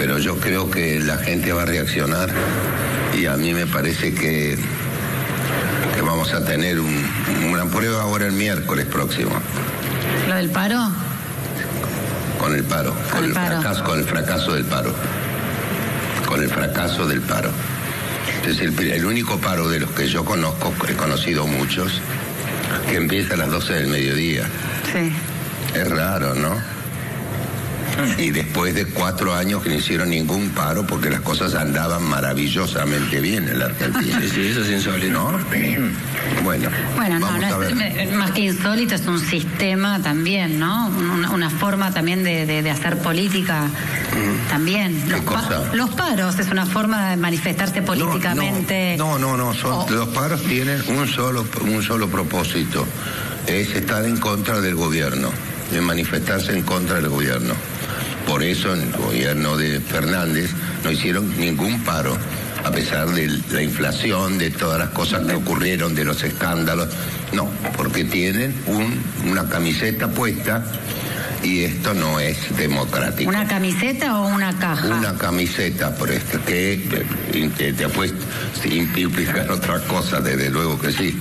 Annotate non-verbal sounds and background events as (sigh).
pero yo creo que la gente va a reaccionar y a mí me parece que, que vamos a tener una prueba ahora el miércoles próximo. ¿Lo del paro? Con el paro, con, el, Fracaso, con el fracaso del paro. Con el fracaso del paro. Es el, el único paro de los que yo conozco, he conocido muchos, que empieza a las 12 del mediodía. Sí. Es raro, ¿no? (laughs) Y después de cuatro años que no hicieron ningún paro porque las cosas andaban maravillosamente bien en la Argentina. Sí, eso es insólito. ¿No? Bueno, bueno no, más que insólito es un sistema también, ¿no? Una, forma también de, hacer política también. Los, cosa? los, paros es una forma de manifestarse políticamente. No, no, no, los paros tienen un solo, un solo propósito, es estar en contra del gobierno, de manifestarse en contra del gobierno. Por eso en el gobierno de Fernández no hicieron ningún paro, a pesar de la inflación, de todas las cosas que ocurrieron, de los escándalos. No, porque tienen una camiseta puesta y esto no es democrático. ¿Una camiseta o una caja? Una camiseta, por esto, que, te, te, te implicar otra cosa, desde luego que sí.